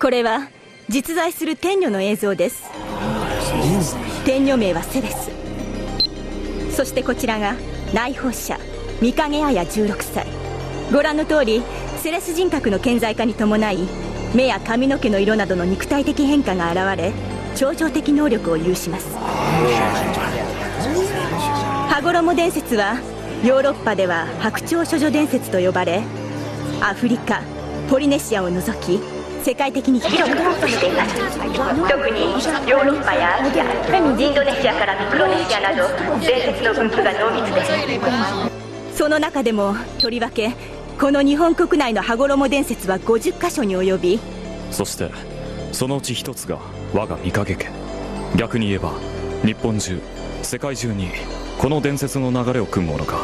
これは実在する天女の映像です。天女名はセレス。そしてこちらが内包者三影綾16歳。ご覧の通りセレス人格の顕在化に伴い目や髪の毛の色などの肉体的変化が現れ超常的能力を有します。羽衣伝説はヨーロッパでは白鳥処女伝説と呼ばれアフリカポリネシアを除き世界的に広く放送しています。特にヨーロッパやアジアインドネシアからミクロネシアなど伝説の分布が濃密ですその中でもとりわけこの日本国内の羽衣伝説は50箇所に及びそしてそのうち一つが我が御影家逆に言えば日本中世界中にこの伝説の流れを組むものが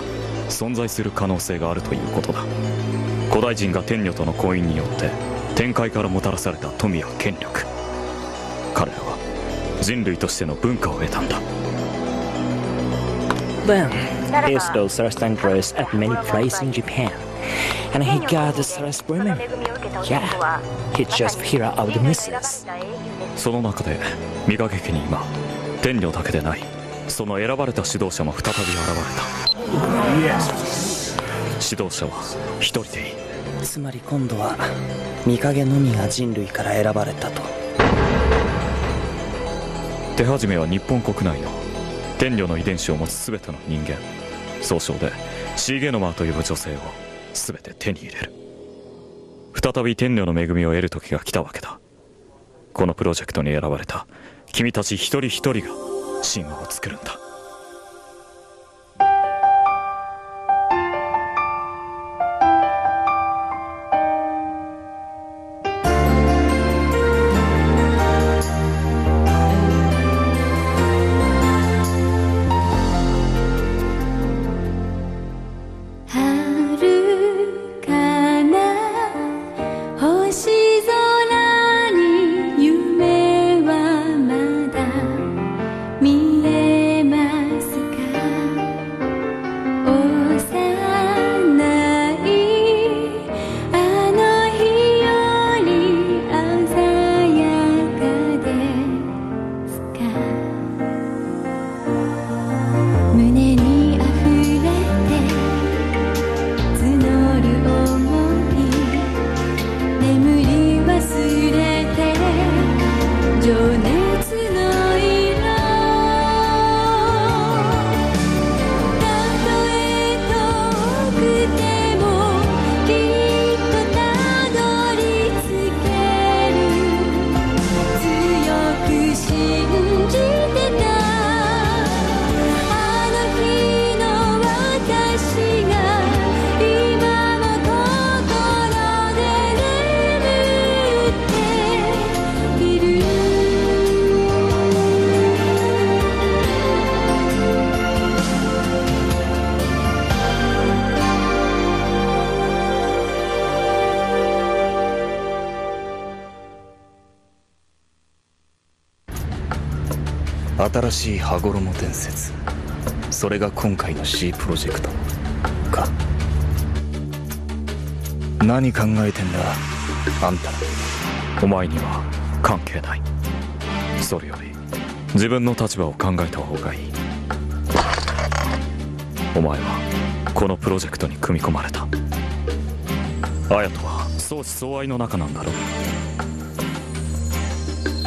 存在する可能性があるということだ。古代人が天女との婚姻によって天界からもたらされた富や権力彼らは人類としての文化を得たんだ Then, he stole Celestine Grace at many places in Japan. And he got the Celeste women. Yeah, he just hero of the misses. その中で御影家に今天女だけでないその選ばれた指導者も再び現れた指導者は一人でいいつまり今度は見影のみが人類から選ばれたと。手始めは日本国内の天女の遺伝子を持つ全ての人間。総称でシーゲノマーと呼ぶ女性を全て手に入れる。再び天女の恵みを得る時が来たわけだ。このプロジェクトに選ばれた君たち一人一人が神話を作るんだ。新しい羽衣伝説。それが今回の C プロジェクトか。何考えてんだあんた。らお前には関係ない。それより自分の立場を考えた方がいい。お前はこのプロジェクトに組み込まれた。綾とは相思相愛の仲なんだろ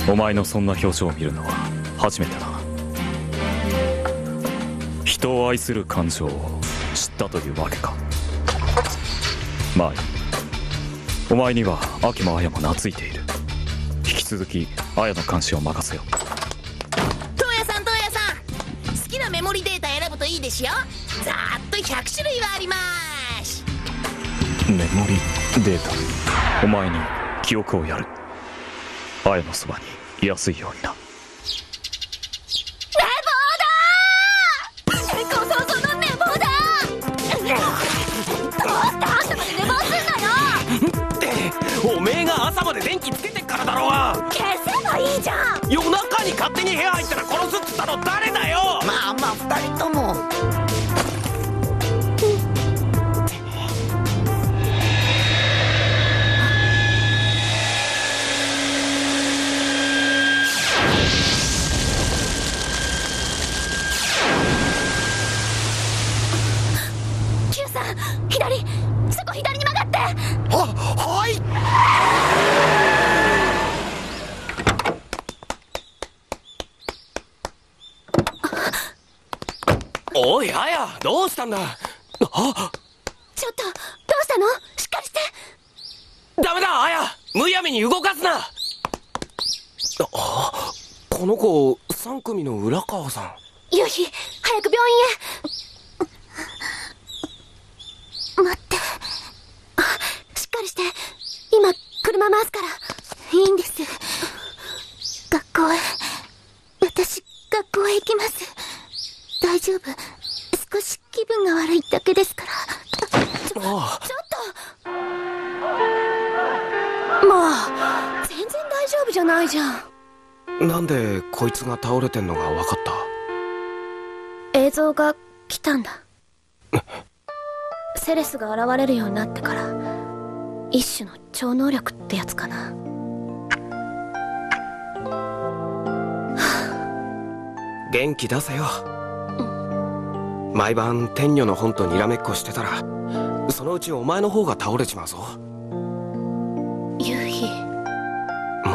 う。お前のそんな表情を見るのは初めてだ。人を愛する感情を知ったというわけか。まあいい。お前には秋も綾も懐いている。引き続き綾の監視を任せよ。う東野さん東野さん。好きなメモリデータ選ぶといいですよ。ざーっと100種類はあります。メモリデータ。お前に記憶をやる。綾のそばにいやすいようにな朝まで電気つけてっからだろう。が消せばいいじゃん。夜中に勝手に部屋入ったら殺すっつったの誰だよ。まあまあ二人ともどうしたんだ？あ？ちょっとどうしたの？しっかりして。ダメだ綾むやみに動かすな。あ？この子3組の浦川さん。夕日早く病院へ待ってあしっかりして今車回すからいいんです学校へ私学校へ行きます大丈夫少し気分が悪いだけですからあちょっともう全然大丈夫じゃないじゃん。あなんでこいつが倒れてんのが分かった？映像が来たんだ。セレスが現れるようになってから一種の超能力ってやつかな。元気出せよ。毎晩天女の本とにらめっこしてたらそのうちお前の方が倒れちまうぞ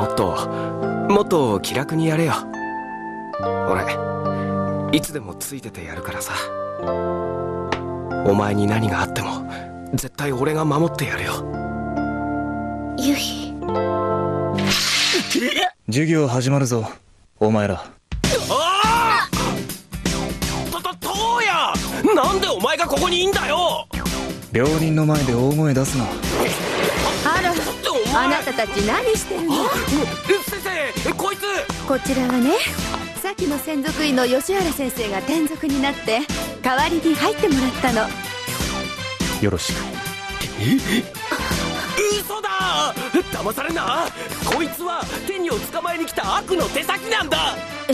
もっともっと気楽にやれよ。俺いつでもついててやるからさ。お前に何があっても絶対俺が守ってやるよ。夕日授業始まるぞ。お前ら。ああとと父や！なんでお前がここにいんだよ！病人の前で大声出すなあなたたち何してるの？先生こいつ。こちらはねさっきの専属医の吉原先生が転属になって代わりに入ってもらったの。よろしく。嘘だ！騙されんな！こいつは天女を捕まえに来た悪の手先なんだ！え？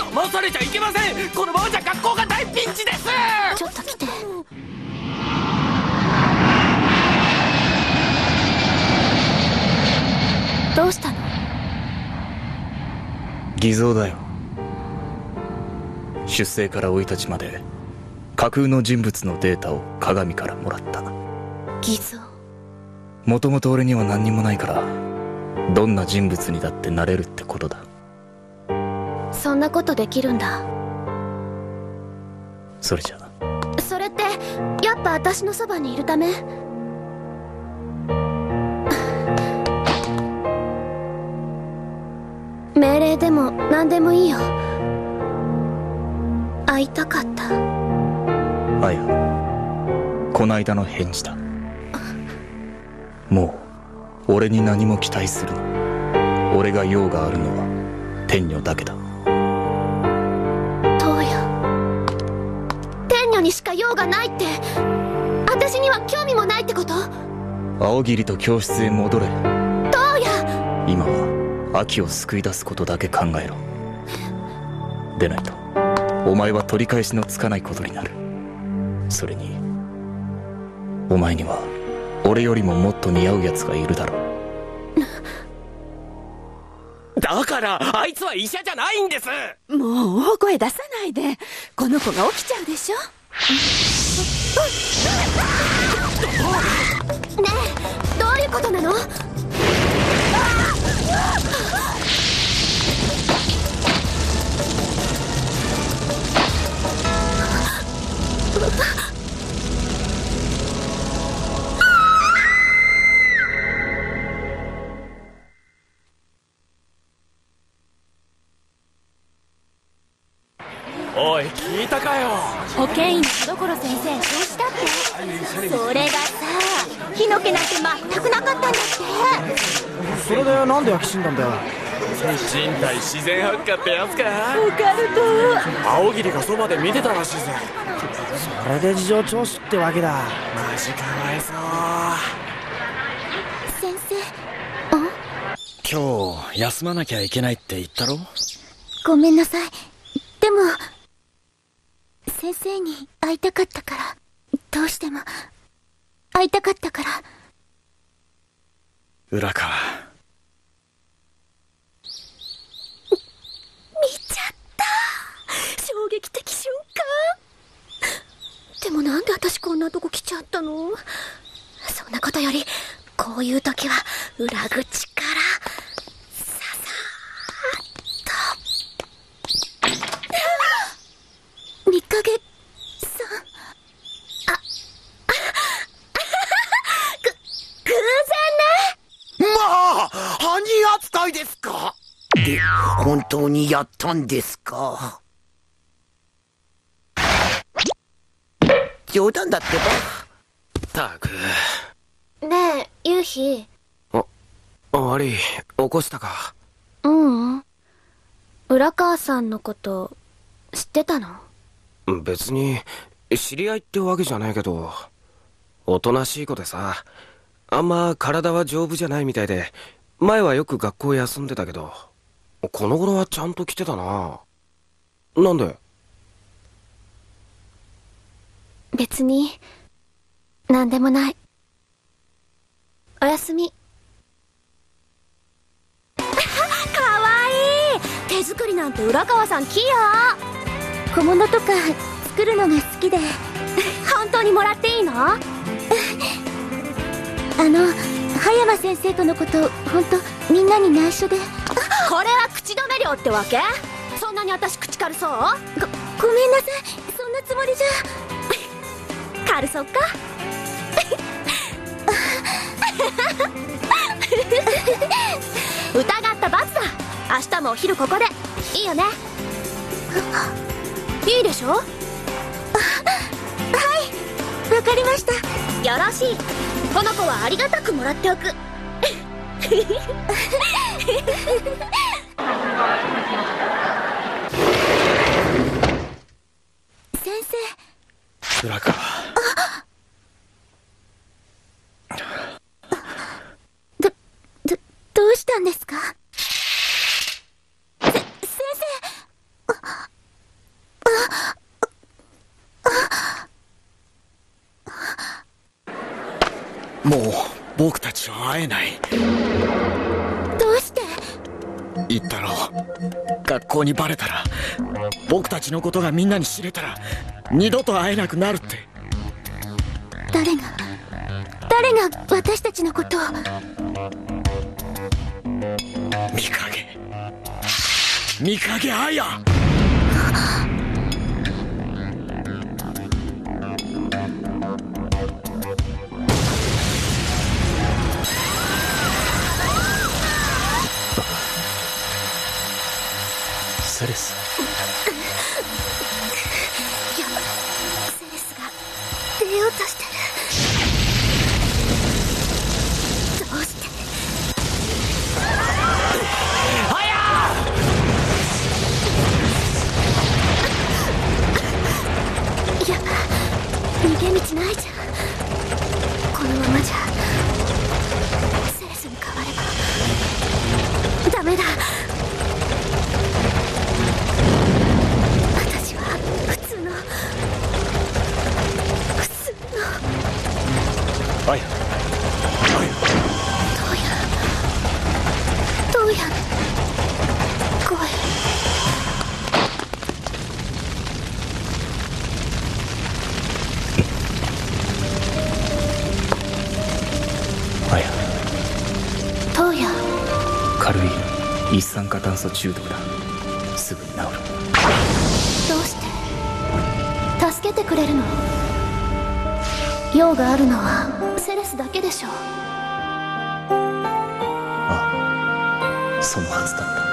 騙されちゃいけません！このままじゃ学校が大ピンチです！ちょっと来てどうしたの？偽造だよ。出生から生い立ちまで架空の人物のデータを鏡からもらった。偽造？もともと俺には何にもないからどんな人物にだってなれるってことだ。そんなことできるんだ。それじゃ。それってやっぱ私のそばにいるため？も何でもいいよ。会いたかった。あやこないだの返事だ。もう俺に何も期待する。な俺が用があるのは天女だけだ。東野天女にしか用がないって。私には興味もないってこと？青霧と教室へ戻れ。東野今は秋を救い出すことだけ考えろ。でないとお前は取り返しのつかないことになる。それにお前には俺よりももっと似合うやつがいるだろう。だからあいつは医者じゃないんです！もう大声出さないで。この子が起きちゃうでしょ。ねえどういうことなの？おい聞いたかよ。保健医の田所先生そうしたって？それがさ火の気なんて全くなかったんだって。それでなんで焼き死んだんだよ。人体自然発火ってやつか。オカルト。青霧がそばで見てたらしいぜ。それで事情聴取ってわけだ。マジかわいそう。先生今日休まなきゃいけないって言ったろ？ごめんなさい。でも先生に会いたかったからどうしても会いたかったから。浦川。見ちゃった。衝撃的瞬間。でもなんで私こんなとこ来ちゃったの？そんなことよりこういう時は裏口からささーっと三影さん犯人扱いですかで、本当にやったんですか？冗談だってば。たく。ねえ、夕日。悪い、起こしたか。ううん。浦川さんのこと、知ってたの？別に、知り合いってわけじゃないけど、おとなしい子でさ、あんま体は丈夫じゃないみたいで、前はよく学校休んでたけど、この頃はちゃんと来てたな。なんで？別に、なんでもない。おやすみ。かわいい手作りなんて浦川さん器用小物とか作るのが好きで。本当にもらっていいの？あの、葉山先生とのこと、本当みんなに内緒で。これは料ってわけ？そんなに私口軽そう？ご、ごめんなさい。そんなつもりじゃ。軽そうか？疑った罰だ。明日もお昼ここで。いいよね？いいでしょ？はい。わかりました。よろしい。この子はありがたくもらっておく先生。校にバレたら僕たちのことがみんなに知れたら二度と会えなくなるって。誰が誰が私たちのことを？見影見影あやセレス軽い一酸化炭素中毒だ。すぐに治る。どうして？助けてくれるの？用があるのはセレスだけでしょそのはずだどう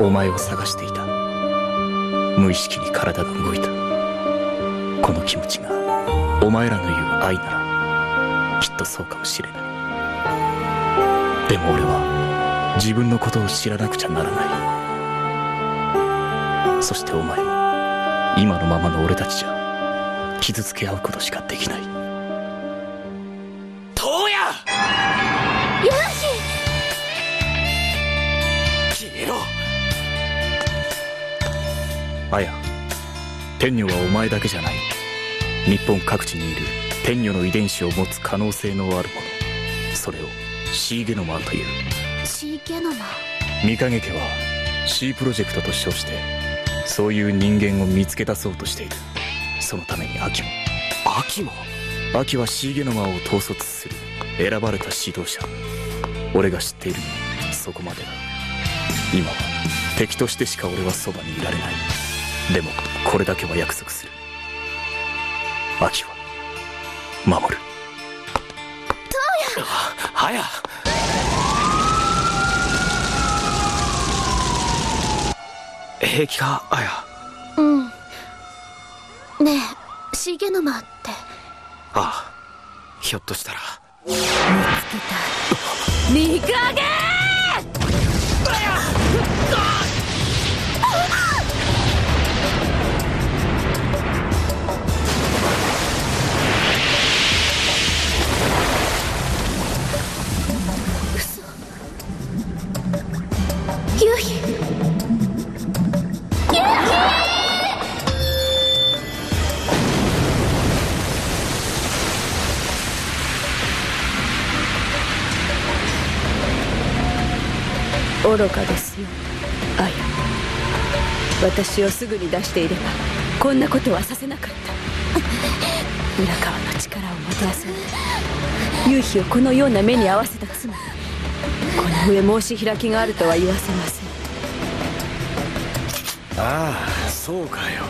お前を探していた。無意識に体が動いた。この気持ちがお前らの言う愛ならきっとそうかもしれない。でも俺は自分のことを知らなくちゃならない。そしてお前も今のままの俺たちじゃ傷つけ合うことしかできない。あや。天女はお前だけじゃない。日本各地にいる。天女の遺伝子を持つ可能性のあるもの。それを C ゲノマーという。シーゲノマ三影家は C プロジェクトと称してそういう人間を見つけ出そうとしている。そのために秋も。秋も？秋は C ゲノマを統率する。選ばれた指導者。俺が知っているのはそこまでだ。今は敵としてしか俺はそばにいられないでもこれだけは約束する。秋は守る。はや平気かあやうん。ねえ重沼って。ああひょっとしたら。見かけ。夕愚かですよ。アヤ私をすぐに出していればこんなことはさせなかった。浦川の力をもてあそび夕日をこのような目に遭わせた妻。にこの上申し開きがあるとは言わせません。ああそうかよ。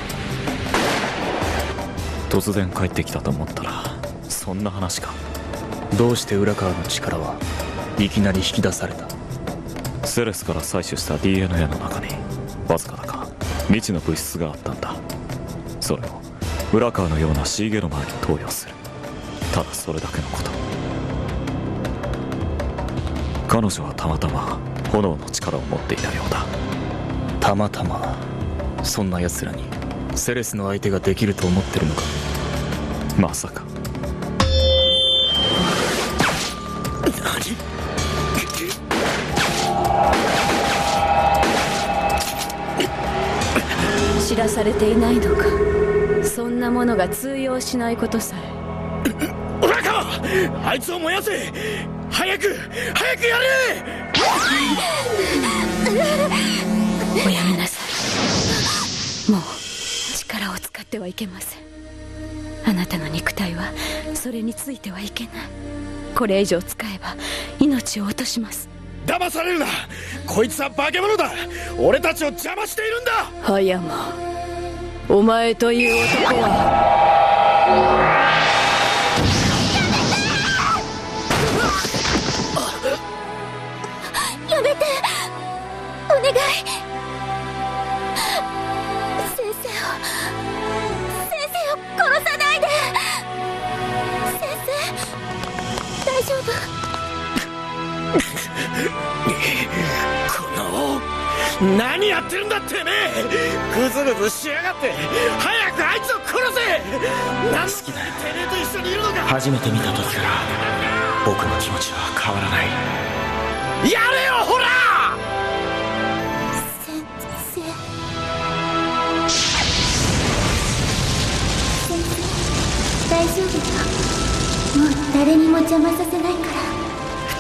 突然帰ってきたと思ったらそんな話か。どうして浦川の力はいきなり引き出された？セレスから採取した DNA の中にわずかだが未知の物質があったんだ。それを浦川のようなシーゲロマーに投与する。ただそれだけのこと。彼女はたまたま炎の力を持っていたようだ。たまたまそんな奴らにセレスの相手ができると思ってるのか。まさか知らされていないのか。そんなものが通用しないことさえ。浦川あいつを燃やせ。早く早くやれ。おやめなさい。もう力を使ってはいけません。あなたの肉体はそれについてはいけない。これ以上使えば命を落とします騙されるな。こいつは化け物だ。俺たちを邪魔しているんだ。葉山お前という男は。この何やってるんだてめえ！グズグズしやがって！早くあいつを殺せ！何好きだてめえと一緒にいるのか！初めて見た時から僕の気持ちは変わらない。やれよほら先生先生大丈夫よもう誰にも邪魔させないから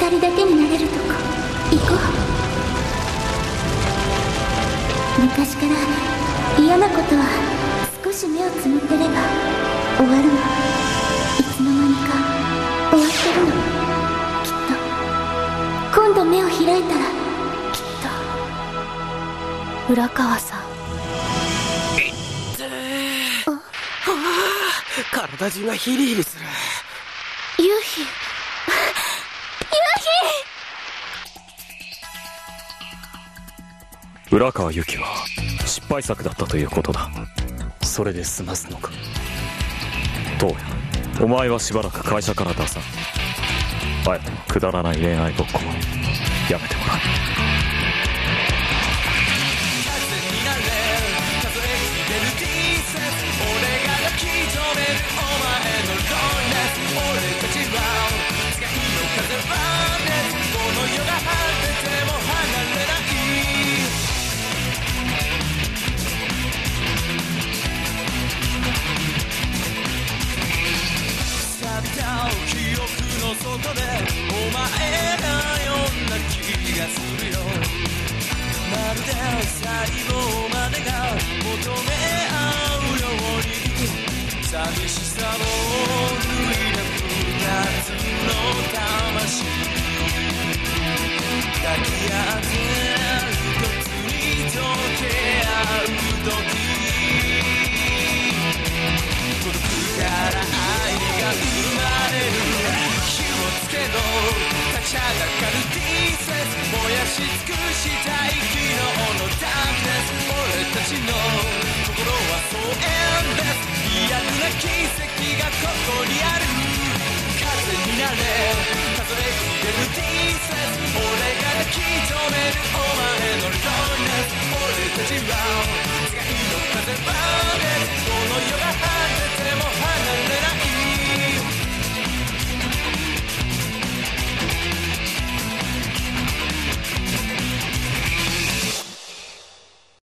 二人だけになれるとこ行こう。昔から嫌なことは少し目をつむってれば終わるの。いつの間にか終わってるの。きっと。今度目を開いたらきっと。浦川さん。体中がヒリヒリする。浦川由紀は失敗作だったということだ。それで済ますのか。東也お前はしばらく会社から出さん。あやくだらない恋愛ごっこはやめてもらう。かるセス燃やし尽くしたい昨日のダンス俺たちの心はそうエンデスリアルな奇跡がここにある風になれ数え切れるーセス俺が抱き留めるお前のロンネス俺たちは世界の風バーレスこの世が